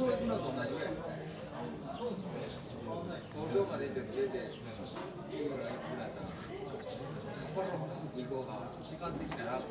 と同じぐらい東京まで出て出て家が行くなったらそこのすぐ行こうが時間的な楽